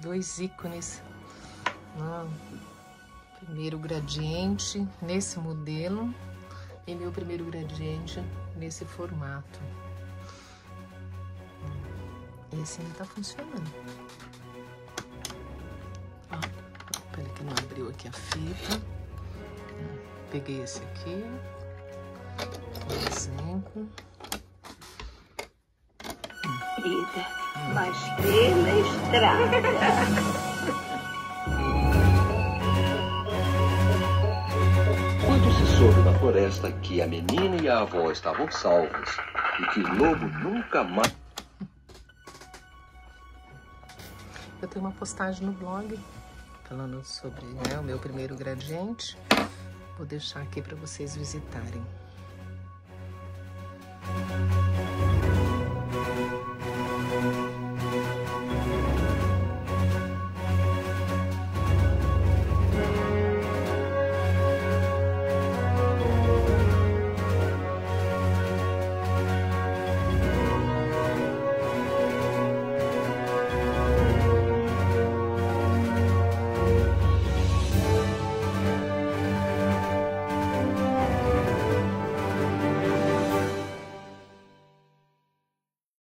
dois ícones. Ah, primeiro gradiente nesse modelo e meu primeiro gradiente nesse formato. Esse ainda tá funcionando. Ó, peraí que não abriu aqui a fita. Peguei esse aqui, por exemplo. Vida, mas pela estrada. Quando se soube na floresta que a menina e a avó estavam salvos e que o lobo nunca mais. Eu tenho uma postagem no blog falando sobre né, o meu primeiro gradiente. Vou deixar aqui para vocês visitarem.